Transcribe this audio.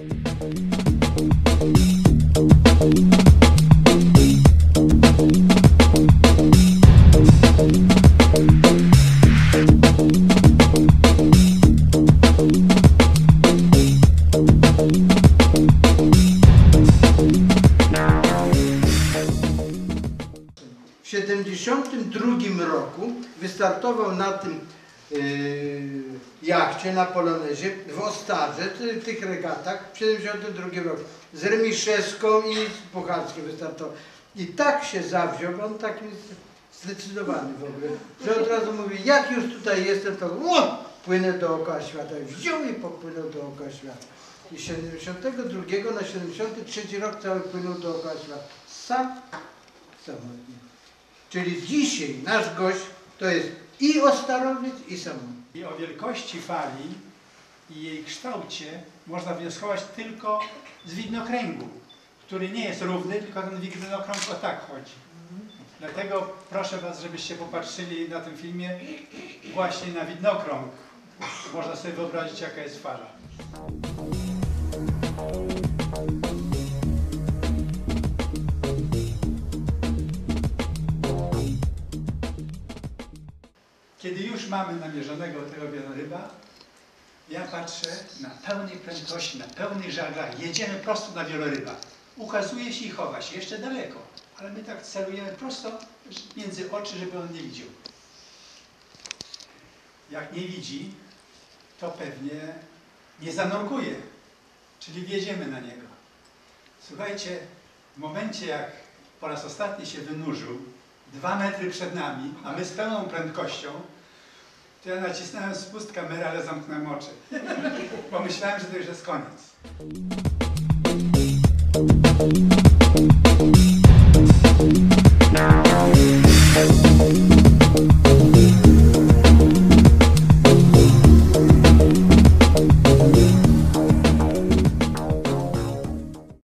W 72 roku wystartował na tym jachcie, na Polonezie, w Ostarze, ty, tych regatach, w 72 roku. Z Remiszewską i z Puchalskim wystartował. I tak się zawziął, on tak jest zdecydowany w ogóle, że od razu mówi, jak już tutaj jestem, to o, płynę dookoła świata. Wziął i popłynął dookoła świata. I z 72 na 73 rok cały płynął dookoła świata. Sam, samotnie. Czyli dzisiaj nasz gość to jest i Ostarowiec, i samotny. I o wielkości fali i jej kształcie można wnioskować tylko z widnokręgu, który nie jest równy, tylko ten widnokrąg o tak chodzi. Dlatego proszę Was, żebyście popatrzyli na tym filmie właśnie na widnokrąg. Można sobie wyobrazić, jaka jest fala. Kiedy już mamy namierzonego tego wieloryba, ja patrzę na pełnej prędkości, na pełnych żaglach. Jedziemy prosto na wieloryba. Ukazuje się i chowa się jeszcze daleko, ale my tak celujemy prosto między oczy, żeby on nie widział. Jak nie widzi, to pewnie nie zanurkuje, czyli wjedziemy na niego. Słuchajcie, w momencie jak po raz ostatni się wynurzył, dwa metry przed nami, a my z pełną prędkością, to ja nacisnąłem spust kamery, ale zamknąłem oczy. Bo myślałem, że to już jest koniec.